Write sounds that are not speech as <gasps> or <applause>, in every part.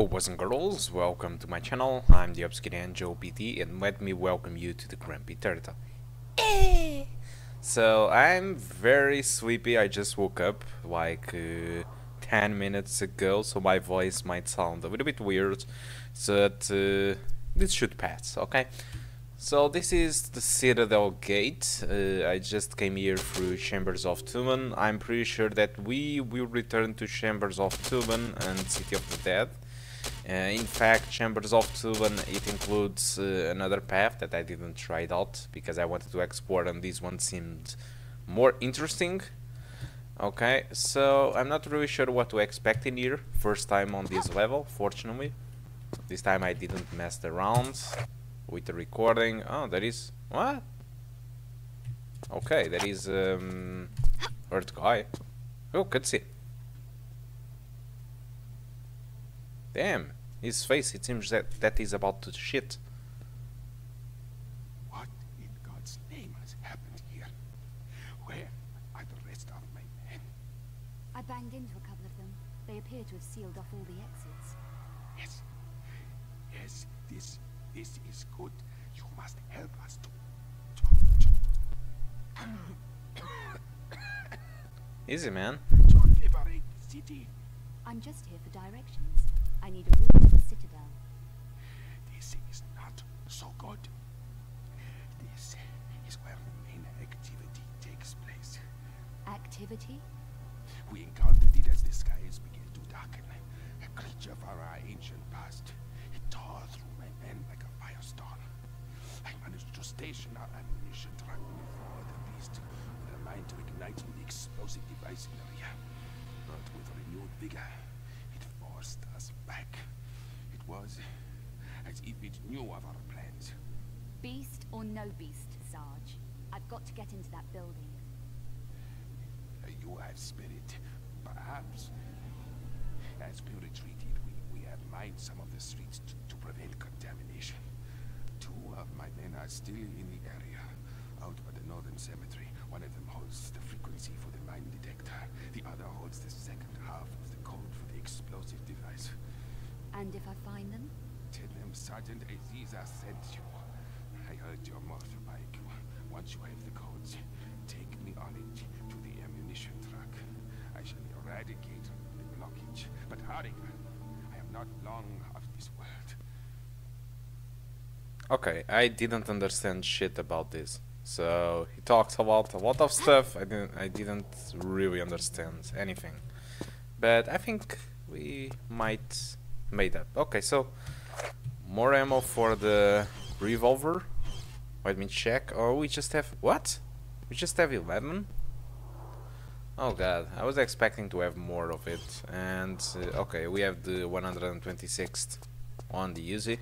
Hello boys and girls, welcome to my channel, I'm the ObscureAngelPT and let me welcome you to the Grumpy Turtle. Eh. So I'm very sleepy, I just woke up like uh, 10 minutes ago so my voice might sound a little bit weird, but uh, this should pass, okay? So this is the Citadel Gate. Uh, I just came here through Chambers of Tulun. I'm pretty sure that we will return to Chambers of Tulun and City of the Dead. Uh, in fact, Chambers of Tulun, it includes uh, another path that I didn't try it out because I wanted to explore and this one seemed more interesting. Okay, so I'm not really sure what to expect in here. First time on this level, fortunately. This time I didn't mess around with the recording. Oh, that is what? Okay, that is um, Earth guy. Oh, see. Damn, his face. It seems that that is about to shit. What in God's name has happened here? Where are the rest of my men? I banged into a couple of them. They appear to have sealed off all the exits. Yes, yes, this this is good. You must help us to. Easy, man. to liberate the city. I'm just here for directions. I need a route to the Citadel. This is not so good. This is where the main activity takes place. Activity? We encountered it as the skies began to darken. A creature from our ancient past. It tore through my men like a firestorm. I managed to station our ammunition truck before the beast with a mind to igniting the explosive device in the rear. But with renewed vigor, it forced us back. It was as if it knew of our. Beast or no beast, Sarge? I've got to get into that building. You have spirit, perhaps. As we retreated, we, we have mined some of the streets to, to prevent contamination. Two of my men are still in the area, out by the northern cemetery. One of them holds the frequency for the mine detector. The other holds the second half of the code for the explosive device. And if I find them? Tell them Sergeant Aziza sent you. I heard your motorbike. Once you have the codes, take me on it to the ammunition truck. I shall eradicate the blockage. But hurry, I am not long of this world. Okay, I didn't understand shit about this. So he talks about a lot of stuff. I didn't. I didn't really understand anything. But I think we might made up. Okay, so more ammo for the revolver. Let me check. Oh, we just have what? We just have 11. Oh god, I was expecting to have more of it. And uh, okay, we have the 126th on the Uzi.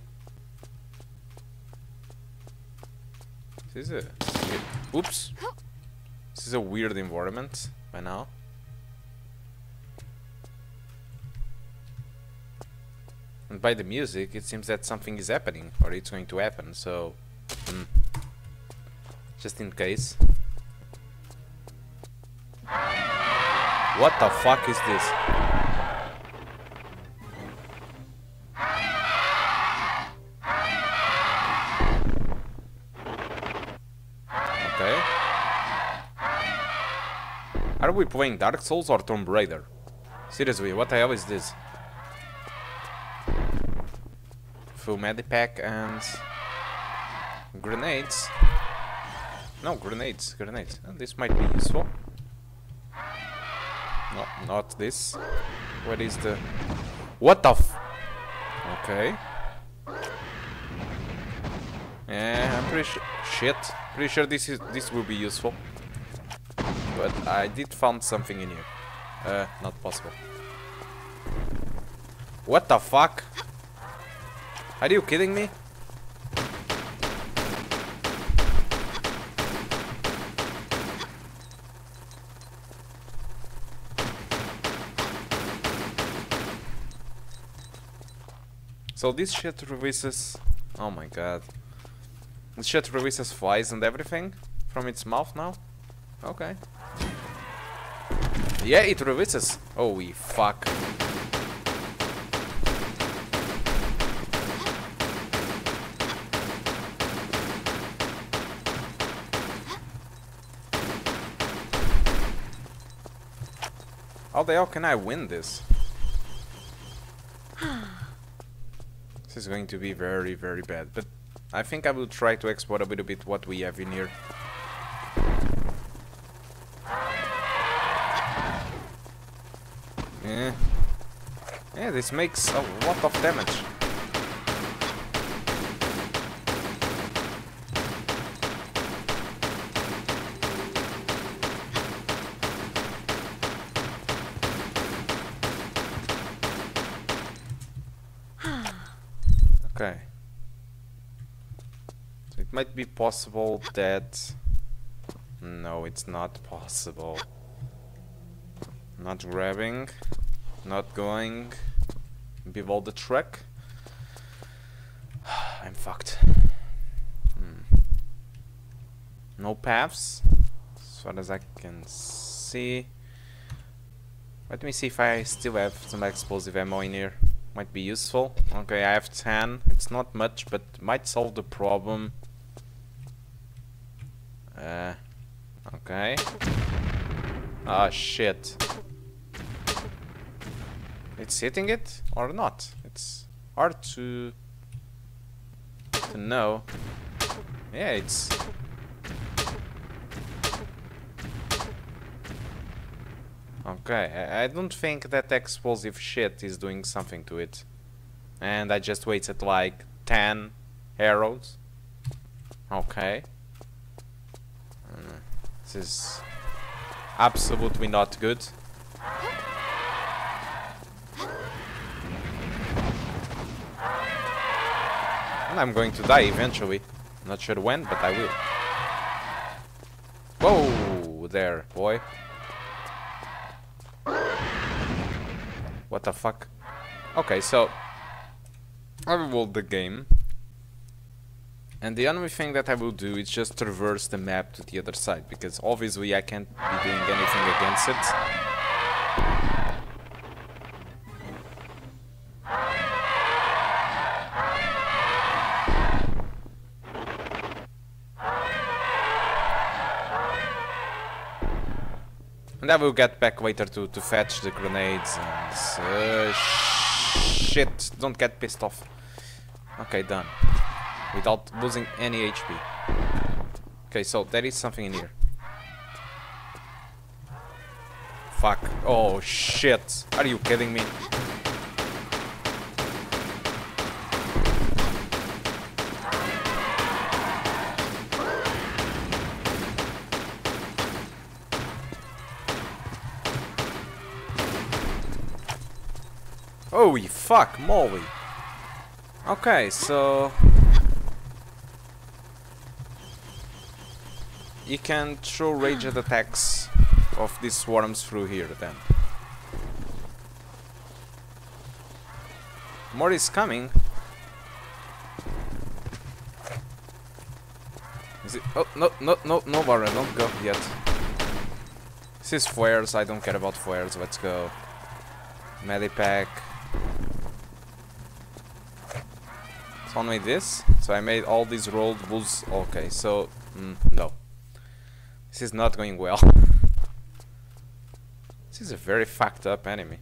This is a oops. This is a weird environment by now. And by the music, it seems that something is happening, or it's going to happen, so... hmm. Just in case. What the fuck is this? Okay. Are we playing Dark Souls or Tomb Raider? Seriously, what the hell is this? Full medipack and grenades. No, grenades, grenades. Uh, this might be useful. No, not this. What is the... What the f... Okay. Yeah, I'm pretty sure... Shit. Pretty sure this is this will be useful. But I did found something in here. Uh, not possible. What the fuck? Are you kidding me? So this shit releases... Oh my god. This shit releases flies and everything from its mouth now? Okay. Yeah, it releases. Holy fuck. How the hell can I win this? Is going to be very, very bad. But I think I will try to export a little bit what we have in here. Yeah. Yeah, this makes a lot of damage. Okay. So it might be possible that... No, it's not possible. Not grabbing. Not going below the track. <sighs> I'm fucked. Hmm. No paths, as far as I can see. Let me see if I still have some explosive ammo in here. Might be useful. Okay, I have 10. It's not much, but might solve the problem. Uh, okay. Ah, shit. It's hitting it or not? It's hard to to know. Yeah, it's Okay, I, don't think that explosive shit is doing something to it. And I just wasted like 10 arrows. Okay. This is absolutely not good. And I'm going to die eventually. Not sure when, but I will. Whoa, there, boy. What the fuck? Okay, so I will the game. And the only thing that I will do is just traverse the map to the other side, because obviously I can't be doing anything against it. And I will get back later to, to fetch the grenades and... Uh, shit, don't get pissed off. Okay, done. Without losing any HP. Okay, so there is something in here. Fuck. Oh, shit. Are you kidding me? Holy fuck, moly. Okay, so... You can throw ranged attacks of these swarms through here then. More is coming. Is it? Oh, no, no, no, no, Baron, don't go yet. This is flares, I don't care about flares, let's go. Medipack. It's only this, so I made all these rolled bulls. Okay, so, mm, no. This is not going well. <laughs> this is a very fucked up enemy.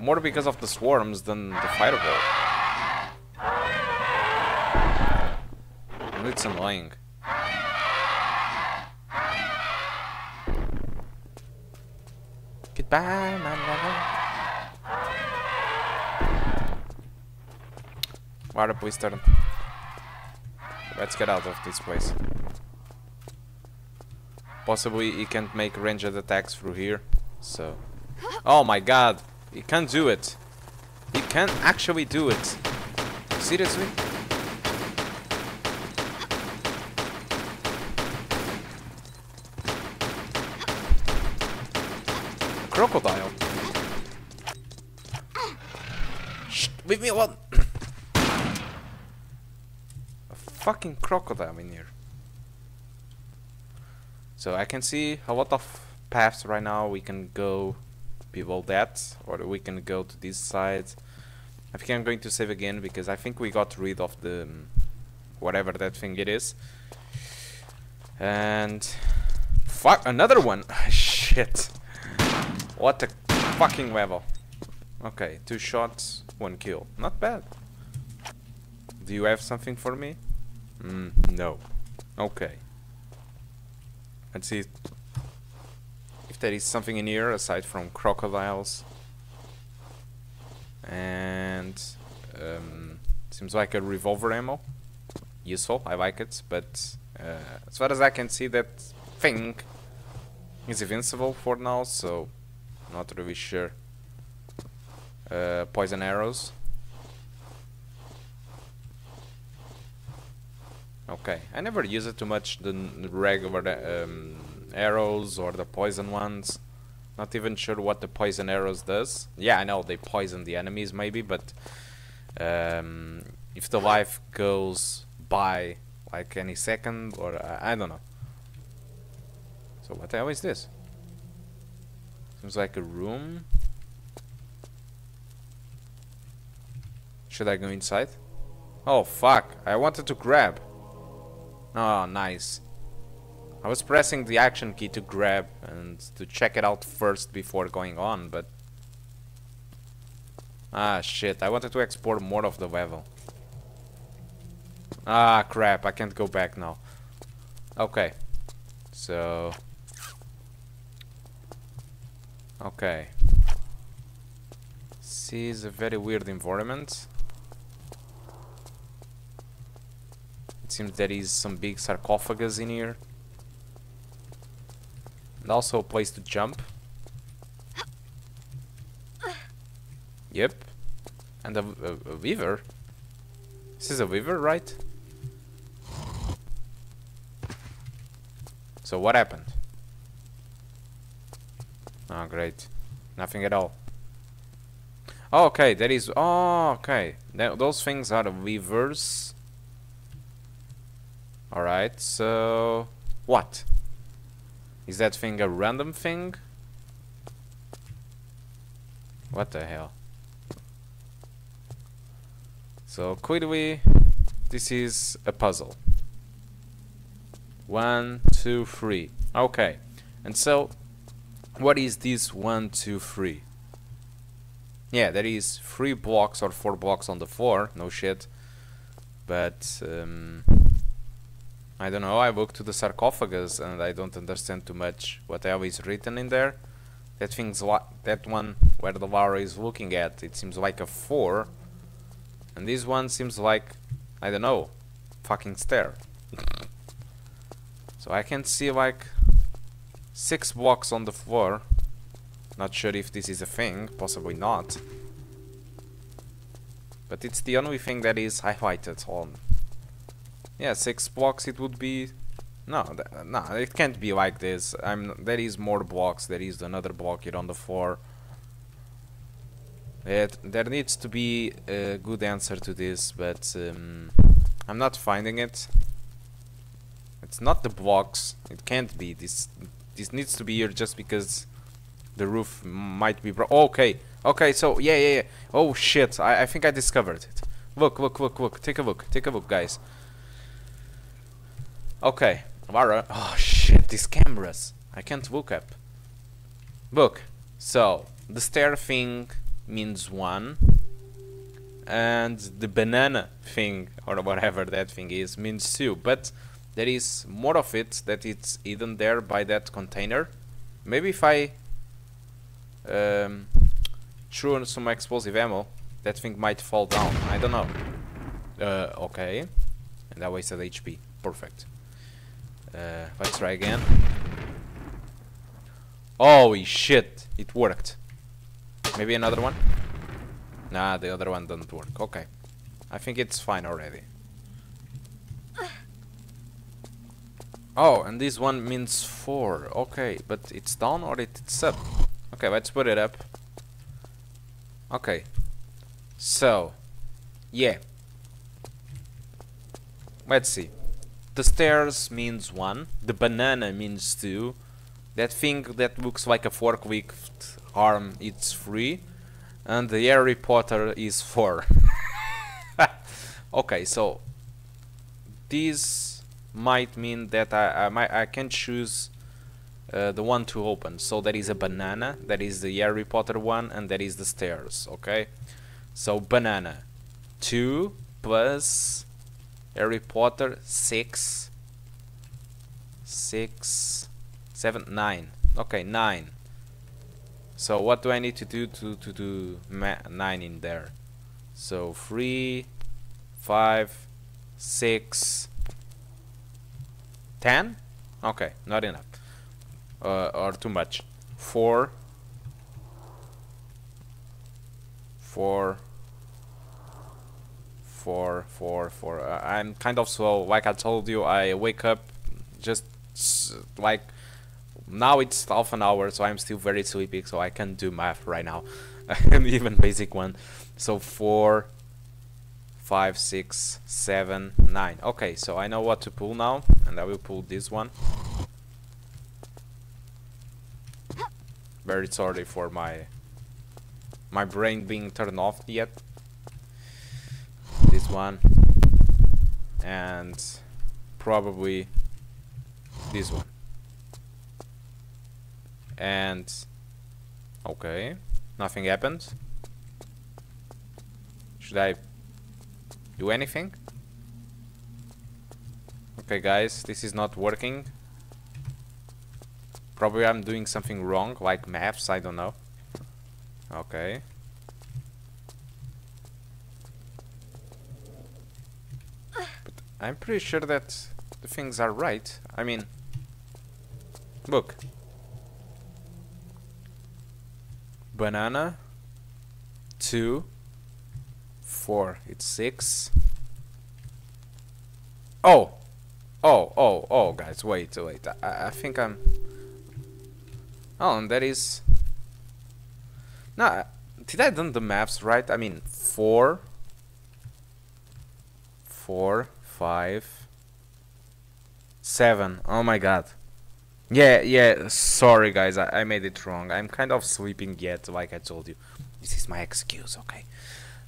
More because of the swarms than the fireball. It's annoying. Goodbye, my lover. Water, turn. Let's get out of this place. Possibly he can't make ranged attacks through here, so... Oh my god! He can't do it! He can't actually do it! Seriously? Crocodile? Shh! Leave me alone! A fucking crocodile in here. So I can see a lot of paths right now. We can go below that, or we can go to this side. I think I'm going to save again because I think we got rid of the um, whatever that thing it is. And fuck, another one. <laughs> Shit. What a fucking level. Okay, two shots, one kill. Not bad. Do you have something for me? Mm, no. Okay. Let's see if there is something in here aside from crocodiles. And um, seems like a revolver ammo. Useful, I like it, but uh, as far as I can see that thing is invincible for now, so not really sure. Uh, poison arrows. Okay, I never use it too much the regular um, arrows or the poison ones. Not even sure what the poison arrows does. Yeah, I know they poison the enemies maybe, but um, if the life goes by like any second or uh, I don't know. So what the hell is this? Seems like a room. Should I go inside? Oh fuck, I wanted to grab. Oh, nice. I was pressing the action key to grab and to check it out first before going on, but... Ah, shit, I wanted to explore more of the level. Ah, crap, I can't go back now. Okay. So... Okay. This is a very weird environment. Seems there is some big sarcophagus in here. And also a place to jump. Yep. And a, a, a weaver. This is a weaver, right? So what happened? Oh, great. Nothing at all. Oh, okay, that is... Oh, okay. Th those things are weavers. Alright, so... What? Is that thing a random thing? What the hell? So, quickly, this is a puzzle. One, two, three. Okay. And so, what is this one, two, three? Yeah, there is three blocks or four blocks on the floor, no shit. But, um, I don't know, I look to the sarcophagus and I don't understand too much what is written in there. That thing's that one where the Lara is looking at, it seems like a 4. And this one seems like, I don't know, fucking stair. so I can see like six blocks on the floor. Not sure if this is a thing, possibly not. But it's the only thing that is highlighted on. Yeah, six blocks it would be... No, no, it can't be like this. I'm. There is more blocks. There is another block here on the floor. It, there needs to be a good answer to this, but um, I'm not finding it. It's not the blocks. It can't be. This this needs to be here just because the roof might be broken. okay, okay. So yeah, yeah, yeah. Oh shit! I I think I discovered it. Look, look, look, look. Take a look. Take a look, guys. Okay, Lara. Oh shit! These cameras. I can't look up. Look. So the stair thing means one and the banana thing or whatever that thing is means two but there is more of it that it's hidden there by that container maybe if I um, threw some explosive ammo that thing might fall down I don't know uh, okay and I wasted HP perfect uh, let's try again holy shit it worked Maybe another one? Nah, the other one doesn't work. Okay. I think it's fine already. Oh, and this one means 4. Okay, but it's down or it's up? Okay, let's put it up. Okay. So, yeah. Let's see. The stairs means 1. The banana means 2. That thing that looks like a forklift arm it's 3 and the Harry Potter is 4 <laughs> okay so this might mean that I, I, might, I can choose uh, the one to open. So that is a banana, that is the Harry Potter one, and that is the stairs, okay? So banana, 2 plus Harry Potter, 6, 6, 7, 9. Okay, 9. So what do I need to do to, to do 9 in there? So 3, 5, 6, 10? Okay, not enough. Uh, or too much. 4, 4, 4, 4, 4. Uh, I'm kind of slow. Like I told you, I wake up just like now it's half an hour so I'm still very sleepy so I can't do math right now <laughs> even basic one so four five six seven nine okay so I know what to pull now and I will pull this one very sorry for my my brain being turned off yet this one and probably this one. And okay nothing happened. Should I do anything? Okay guys this is not working. Probably I'm doing something wrong like maths I don't know. Okay I'm pretty sure that the things are right. I mean look. Banana two four. It's six. Oh, oh, oh, oh, guys wait wait. I, I think I'm oh and that is no did I done the maps right? I mean four four five seven oh my god yeah, yeah, sorry guys, I, I made it wrong. I'm kind of sleeping yet, like I told you. This is my excuse, okay?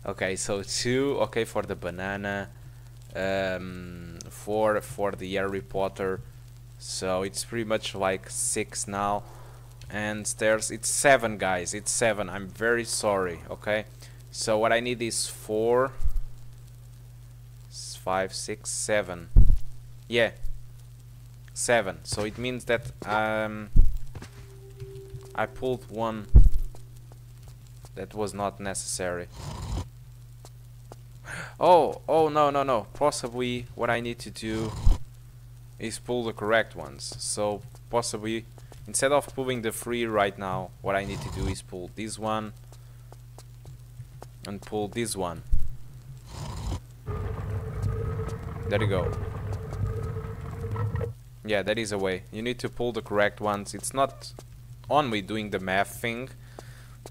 Okay, so two, okay, for the banana. Um, four for the Harry Potter. So it's pretty much like six now. And there's, it's seven guys, it's seven. I'm very sorry, okay? So what I need is four, five, six, seven. Yeah, 7 so it means that um, I pulled one that was not necessary. Oh oh no no no. Possibly what I need to do is pull the correct ones. So possibly instead of pulling the three right now what I need to do is pull this one and pull this one there you go yeah, that is a way. You need to pull the correct ones. It's not only doing the math thing,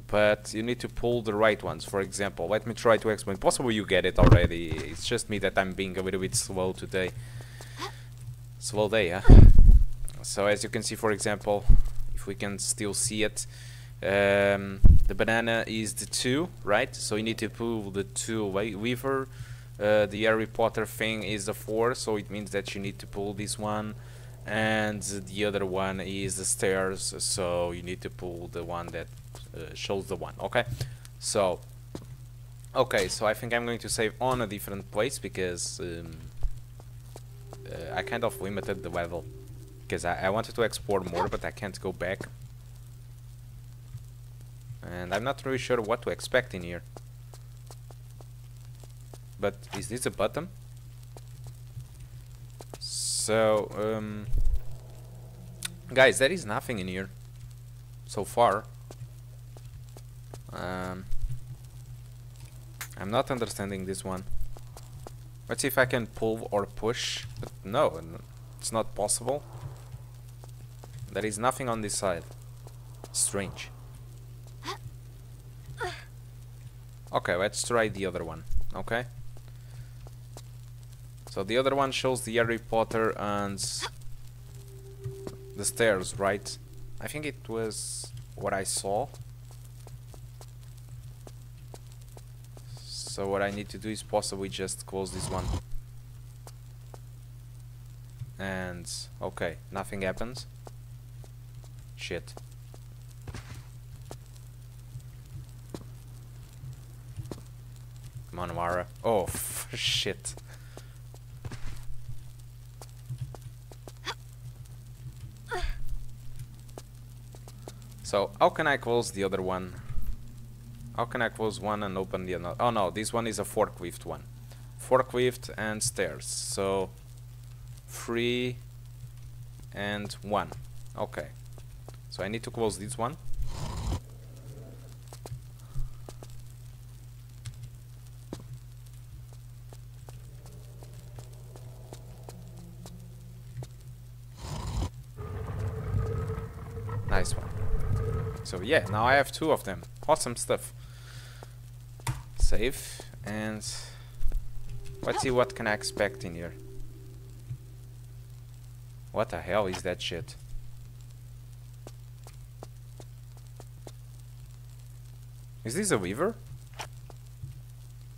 but you need to pull the right ones. For example, let me try to explain. Possibly you get it already. It's just me that I'm being a little bit slow today. Slow day, huh? So as you can see, for example, if we can still see it, um, the banana is the 2, right? So you need to pull the 2 weaver. Uh, the Harry Potter thing is the 4, so it means that you need to pull this one. And the other one is the stairs so you need to pull the one that uh, shows the one okay? So okay so I think I'm going to save on a different place because um, uh, I kind of limited the level. Because I, I wanted to explore more but I can't go back. And I'm not really sure what to expect in here but is this a button? So, um, guys, there is nothing in here so far. Um, I'm not understanding this one. Let's see if I can pull or push. But no, it's not possible. There is nothing on this side. Strange. <gasps> Okay, let's try the other one. Okay. So the other one shows the Harry Potter and the stairs, right? I think it was what I saw. So what I need to do is possibly just close this one. And okay, nothing happens. Shit. Come on, Mara. Oh, <laughs> shit. So, how can I close the other one? How can I close one and open the other? Oh no, this one is a forklift one. Forklift and stairs. So, three and one. Okay. So I need to close this one. One. So yeah, now I have two of them. Awesome stuff. Save and let's see what can I expect in here. What the hell is that shit? Is this a weaver?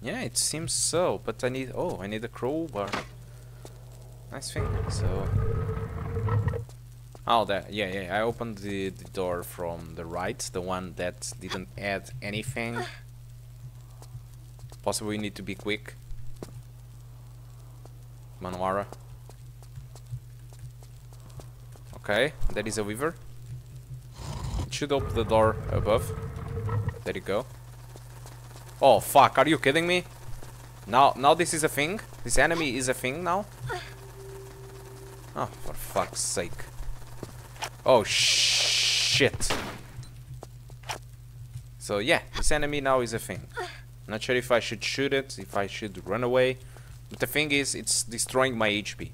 Yeah, it seems so, but I need... Oh, I need a crowbar. Nice thing, so... Oh, that, yeah, yeah, I opened the, the door from the right, the one that didn't add anything. Possibly we need to be quick. Manuara. Okay, that is a weaver. It should open the door above. There you go. Oh fuck, are you kidding me? Now now this is a thing? This enemy is a thing now? Oh, for fuck's sake. Oh shit. So yeah, this enemy now is a thing. Not sure if I should shoot it, if I should run away. But the thing is, it's destroying my HP.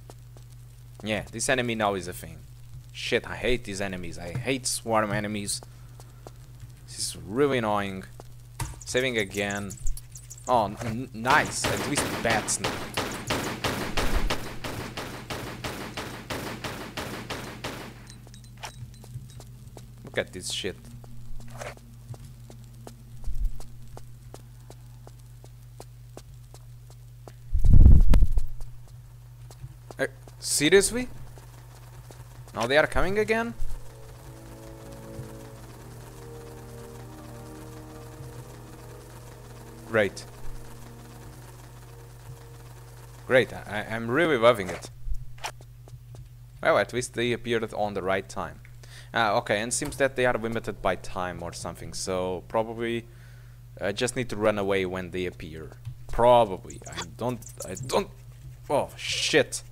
Yeah, this enemy now is a thing. Shit, I hate these enemies. I hate swarm enemies. This is really annoying. Saving again. Oh, nice. At least bats now. Look at this shit. Uh, seriously? Now they are coming again? Great. Great, I am really loving it. Well, at least they appeared on the right time. Uh, okay, and seems that they are limited by time or something, so probably I just need to run away when they appear. Probably. I don't... I don't... Oh, shit.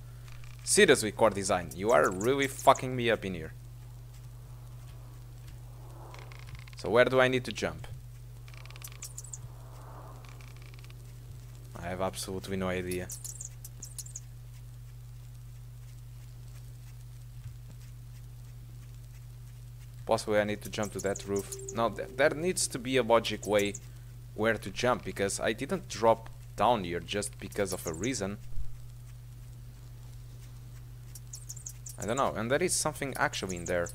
Seriously, Core Design, you are really fucking me up in here. So where do I need to jump? I have absolutely no idea. Possibly I need to jump to that roof. Now, th there needs to be a logic way where to jump because I didn't drop down here just because of a reason. I don't know, and there is something actually in there.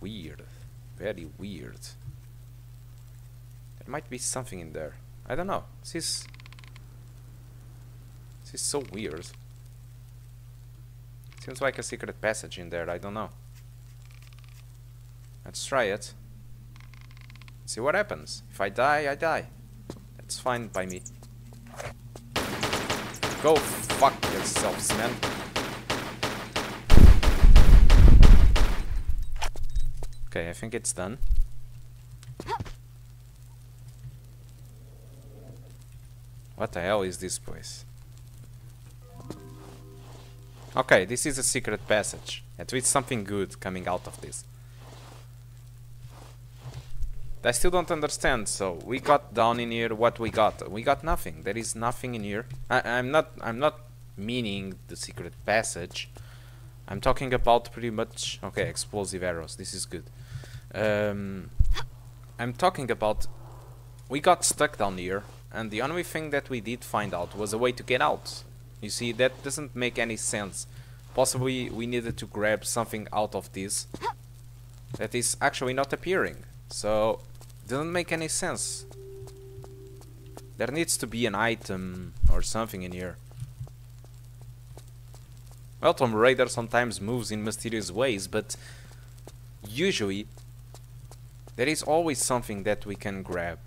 Weird. Very weird. There might be something in there. I don't know. This is... This is so weird. Seems like a secret passage in there, I don't know. Let's try it. See what happens. If I die, I die. That's fine by me. Go fuck yourselves, man. Okay, I think it's done. What the hell is this place? Okay, this is a secret passage. At least something good coming out of this. I still don't understand, so we got down in here what we got. We got nothing. There is nothing in here. I, I'm not I'm not meaning the secret passage. I'm talking about pretty much okay, explosive arrows. This is good. Um, I'm talking about we got stuck down here and the only thing that we did find out was a way to get out. You see, that doesn't make any sense. Possibly we needed to grab something out of this that is actually not appearing. So, doesn't make any sense. There needs to be an item or something in here. Well, Tomb Raider sometimes moves in mysterious ways, but usually there is always something that we can grab.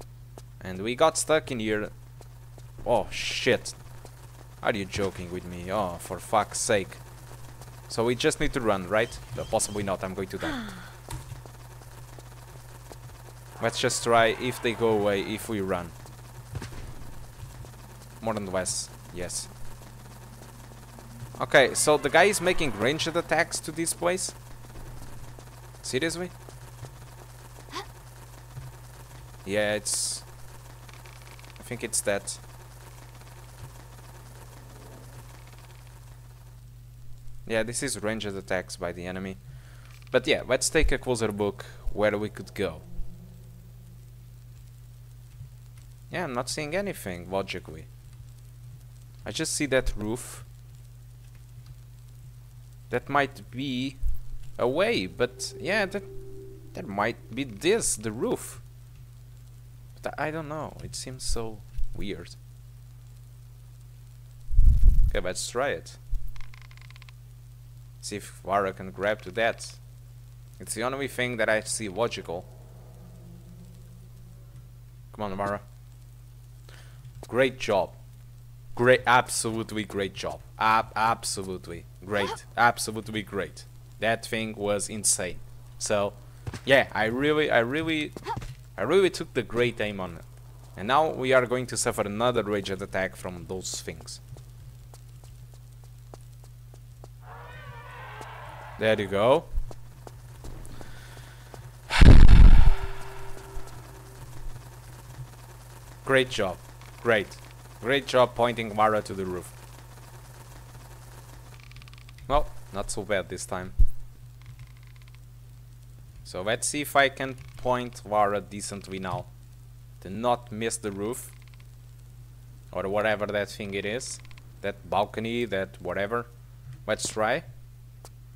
And we got stuck in here. Oh shit. Are you joking with me? Oh, for fuck's sake. So we just need to run, right? Possibly not, I'm going to die. <gasps> <gasps> <gasps> Let's just try if they go away, if we run. More than less, yes. Okay, so the guy is making ranged attacks to this place? Seriously? Yeah, it's... I think it's that. Yeah, this is ranged attacks by the enemy. But yeah, let's take a closer look where we could go. Yeah, I'm not seeing anything, logically. I just see that roof. That might be a way, but yeah, that, that might be this, the roof. But I don't know, it seems so weird. Okay, let's try it. See if Lara can grab to that. It's the only thing that I see logical. Come on, Mara. Great job. Great, absolutely great job. Ab absolutely great. Absolutely great. That thing was insane. So, yeah, I really, I really, I really took the great aim on it. And now we are going to suffer another raged attack from those things. There you go. <sighs> Great job. Great. Great job pointing Lara to the roof. Well, not so bad this time. So let's see if I can point Lara decently now. To not miss the roof. Or whatever that thing it is. That balcony, that whatever. Let's try.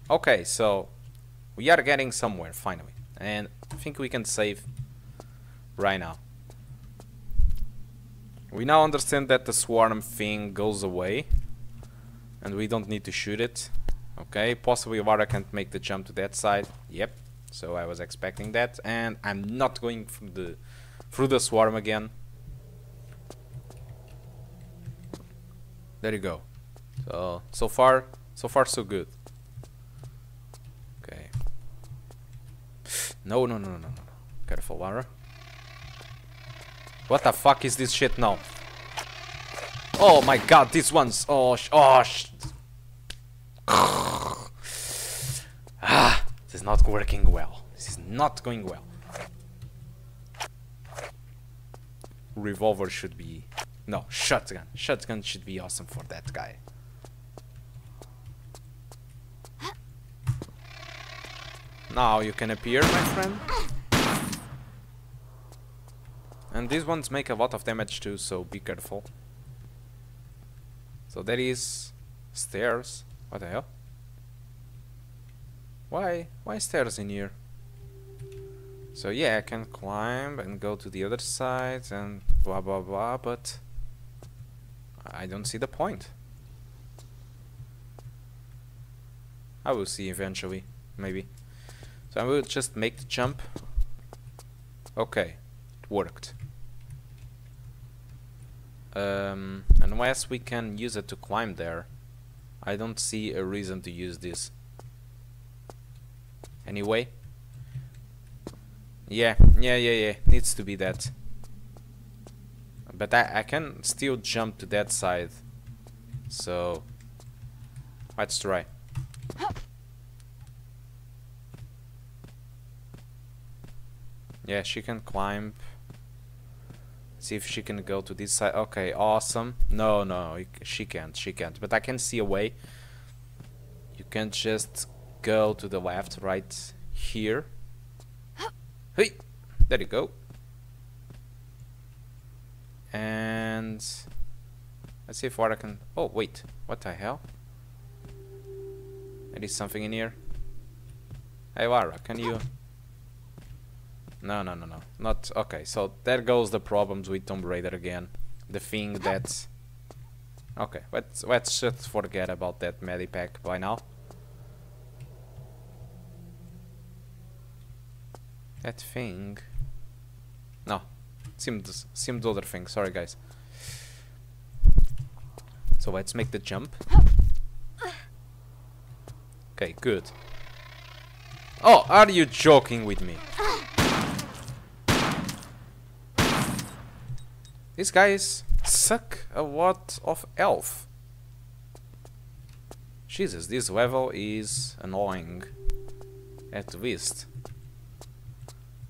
Okay, so we are getting somewhere finally. And I think we can save right now. We now understand that the swarm thing goes away. And we don't need to shoot it. Okay, possibly Lara can't make the jump to that side. Yep, so I was expecting that. And I'm not going through the, through the swarm again. There you go. So, so far, so far so good. Okay. No, no, no, no, no. Careful, Lara. What the fuck is this shit now? Oh my god, these ones. Oh, sh oh, sh <sighs> ah, this is not working well. This is not going well. Revolver should be... No, shotgun. Shotgun should be awesome for that guy. Now you can appear, my friend. And these ones make a lot of damage too, so be careful. So there is stairs. What the hell? Why? Why stairs in here? So yeah, I can climb and go to the other side and blah blah blah, but I don't see the point. I will see eventually, maybe. So I will just make the jump. Okay, it worked. Um, unless we can use it to climb there. I don't see a reason to use this. Anyway. Yeah, yeah, yeah, yeah. Needs to be that. But I, I can still jump to that side. So... Let's try. Yeah, she can climb. See if she can go to this side. Okay, awesome. No, no, she can't. She can't. But I can see a way. You can just go to the left, right here. <gasps> Hey, there you go. And let's see if I can. Oh wait, what the hell? There is something in here. Hey Lara, can you? No, no, no, no. Not... Okay, so there goes the problems with Tomb Raider again. The thing that... Okay, let's, let's just forget about that medipack by now. That thing. No. Seemed seemed other thing. Sorry guys. So let's make the jump. Okay, good. Oh, are you joking with me? These guys suck a lot of health. Jesus, this level is annoying. At least.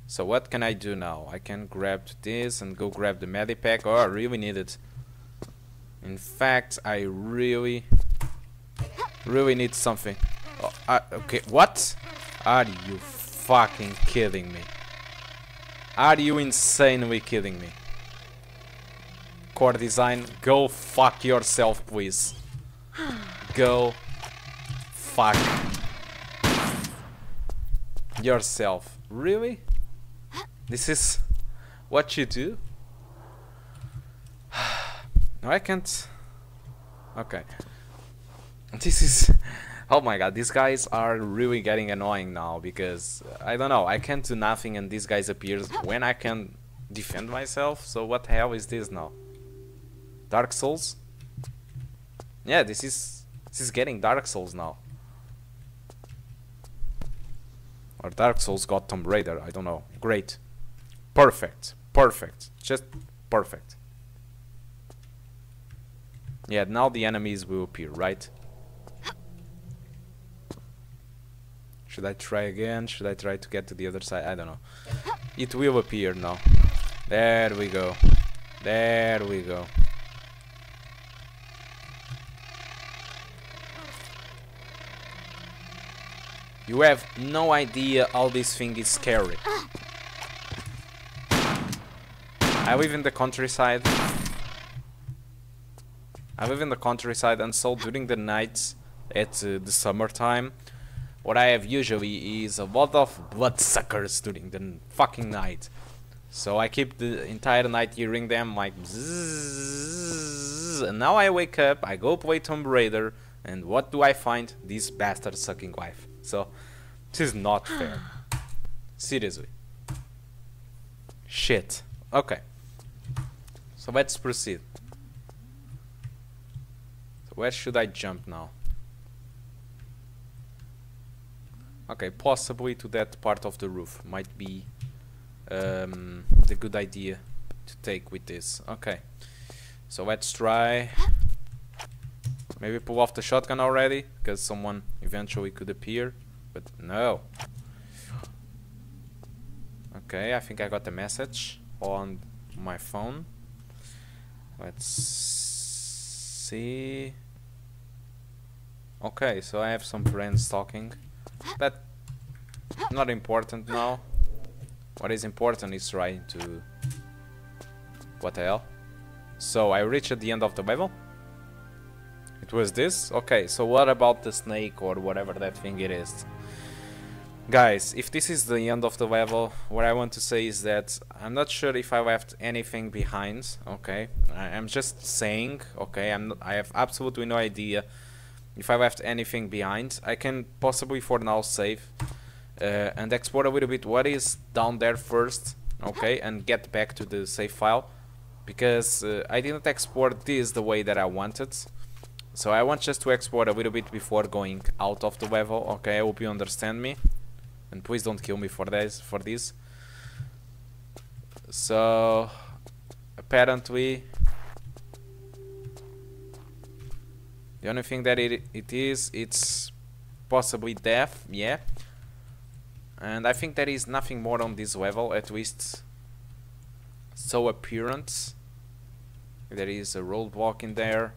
So what can I do now? I can grab this and go grab the medipack. Oh, I really need it. In fact, I really, really need something. Oh, uh, okay, what? Are you fucking kidding me? Are you insanely kidding me? Core design, go fuck yourself, please. Go fuck yourself. Really? This is what you do? <sighs> no, I can't. Okay. This is. Oh my god, these guys are really getting annoying now because uh, I don't know, I can't do nothing and these guys appears when I can defend myself. So what the hell is this now? Dark Souls? Yeah, this is this is getting Dark Souls now. Or Dark Souls got Tomb Raider, I don't know. Great. Perfect. Perfect. Just perfect. Yeah, now the enemies will appear, right? Should I try again? Should I try to get to the other side? I don't know. It will appear now. There we go. There we go. You have no idea how this thing is scary. I live in the countryside. I live in the countryside and so during the nights at uh, the summertime what I have usually is a lot of bloodsuckers during the fucking night. So I keep the entire night hearing them like and now I wake up, I go play Tomb Raider and what do I find? This bastard sucking wife. This is not fair. <gasps> Seriously. Shit. Okay. So let's proceed. So where should I jump now? Okay, possibly to that part of the roof might be um, the good idea to take with this. Okay, so let's try. Maybe pull off the shotgun already, because someone eventually could appear, but no. Okay, I think I got the message on my phone. Let's see. Okay, so I have some friends talking. But not important now. What is important is trying to... What the hell? So I reached the end of the level. It was this? Okay, so what about the snake or whatever that thing it is? Guys, if this is the end of the level, what I want to say is that I'm not sure if I left anything behind, okay? I am just saying, okay? I'm not, I have absolutely no idea if I left anything behind. I can possibly for now save uh, and explore a little bit what is down there first, okay, and get back to the save file because uh, I didn't export this the way that I wanted. So I want just to export a little bit before going out of the level, okay, I hope you understand me. And please don't kill me for this, for this. So, apparently, The only thing that it, it is, it's possibly death, yeah. And I think there is nothing more on this level, at least so appearance. There is a roadblock in there.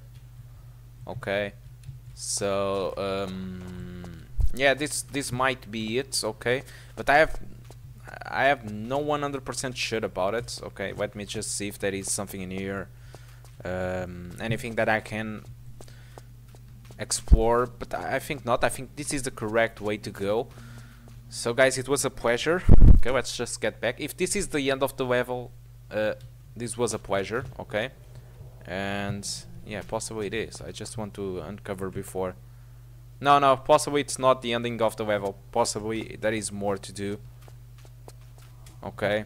Okay. So, um, yeah, this this might be it, okay. But I have I have no 100% sure about it. Okay, let me just see if there is something in here. Um, anything that I can explore, but I think not. I think this is the correct way to go. So guys, it was a pleasure. Okay, let's just get back. If this is the end of the level, uh, this was a pleasure, okay? And yeah, possibly it is. I just want to uncover before. No, no, possibly it's not the ending of the level. Possibly there is more to do. Okay.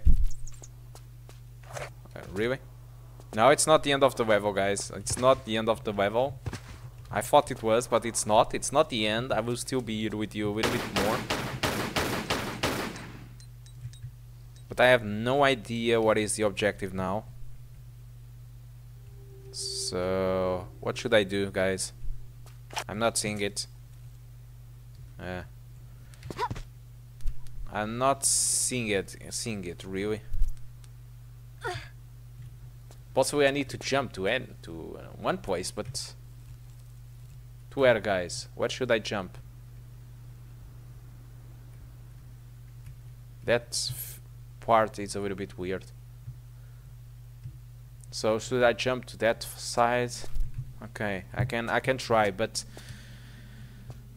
Uh, really? No, it's not the end of the level, guys. It's not the end of the level. I thought it was, but it's not. It's not the end. I will still be here with you a little bit more. But I have no idea what is the objective now. So, what should I do, guys? I'm not seeing it. Uh, I'm not seeing it. Seeing it really. Possibly I need to jump to end to uh, one place, but to where, guys? Where should I jump? That part is a little bit weird. So should I jump to that side? Okay, I can I can try, but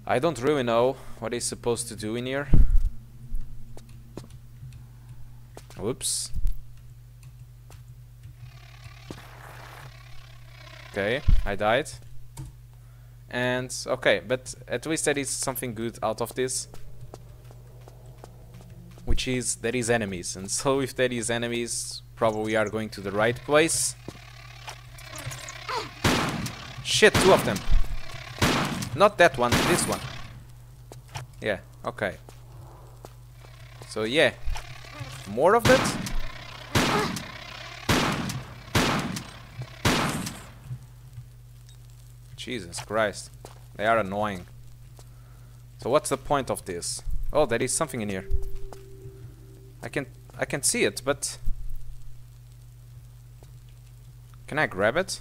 I don't really know what he's supposed to do in here. Whoops. Okay, I died. And okay, but at least there is something good out of this. Which is there is enemies, and so <laughs> if there is enemies, probably are going to the right place. Shit, two of them. Not that one, this one. Yeah, okay. So yeah, more of that? Jesus Christ. They are annoying. So what's the point of this? Oh, there is something in here. I can I can see it, but can I grab it?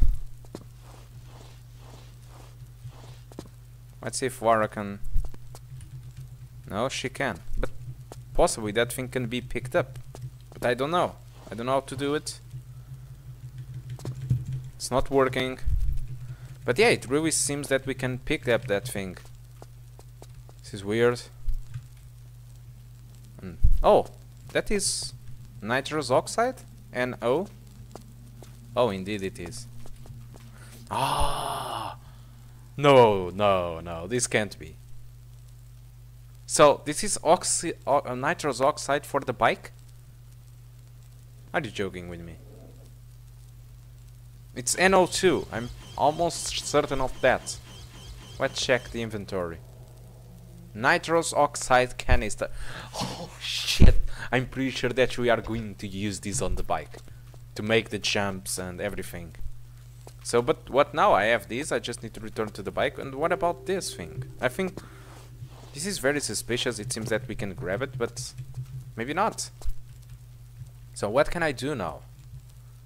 Let's see if Lara can. No, she can. But possibly that thing can be picked up. But I don't know. I don't know how to do it. It's not working. But yeah, it really seems that we can pick up that thing. This is weird. Mm. Oh, that is nitrous oxide? NO? Oh, indeed it is. Ah! No, no, no, this can't be. So, this is oxi uh, nitrous oxide for the bike? Are you joking with me? It's NO2. I'm almost certain of that. Let's check the inventory. Nitrous oxide canister. Oh shit! I'm pretty sure that we are going to use this on the bike. To make the jumps and everything. So, but what now? I have this, I just need to return to the bike. And what about this thing? I think this is very suspicious. It seems that we can grab it, but maybe not. So what can I do now?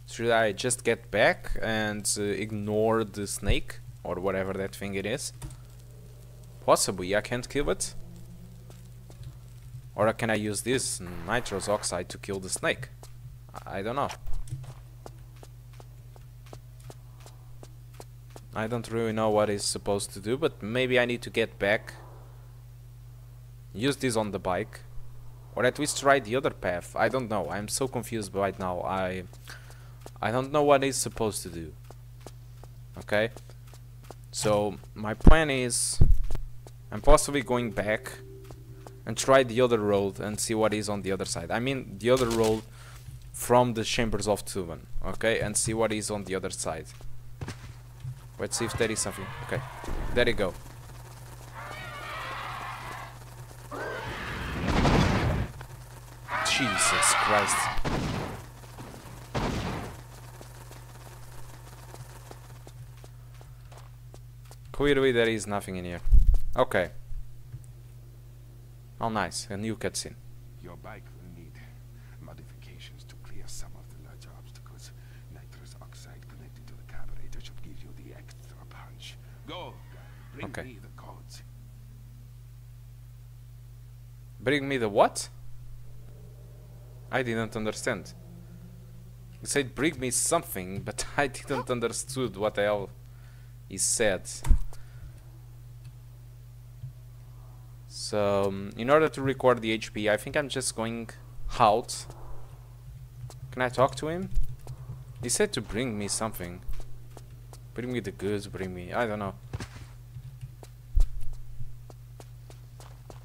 Should I just get back and uh, ignore the snake? Or whatever that thing it is? Possibly, I can't kill it. Or can I use this nitrous oxide to kill the snake? I don't know. I don't really know what it's supposed to do, but maybe I need to get back. Use this on the bike. Or at least try the other path. I don't know. I'm so confused right now. I I don't know what it's supposed to do. Okay? So, my plan is... I'm possibly going back and try the other road and see what is on the other side. I mean, the other road from the Chambers of Tulun. Okay? And see what is on the other side. Let's see if there is something. Okay. There you go. Jesus Christ. Clearly there is nothing in here. Okay. Oh nice, a new cutscene. Your bike will need modifications to clear some of the large obstacles. Nitrous oxide connected to the carburetor should give you the extra punch. Go, bring Okay. me the codes. Bring me the what? I didn't understand. He said bring me something, <laughs> but I didn't understood what the hell he said. So, um, in order to record the HP, I think I'm just going out. Can I talk to him? He said to bring me something. Bring me the goods, bring me... I don't know.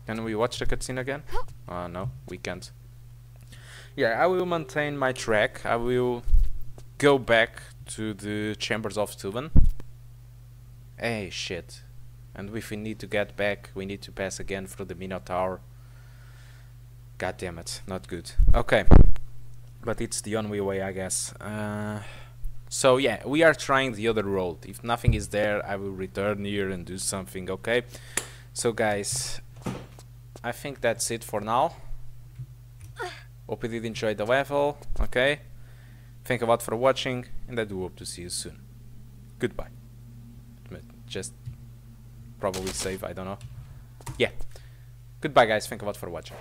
Can we watch the cutscene again? Uh, no, we can't. yeah, I will maintain my track. I will go back to the chambers of Tulun. Hey, shit. And if we need to get back, we need to pass again through the Minotaur. God damn it, not good. Okay. But it's the only way, I guess. Uh, so yeah, we are trying the other road. If nothing is there, I will return here and do something, okay? So guys, I think that's it for now. Hope you did enjoy the level, okay? Thank a lot for watching, and I do hope to see you soon. Goodbye. Just probably save, I don't know. Yeah. Goodbye guys, thank a lot for watching.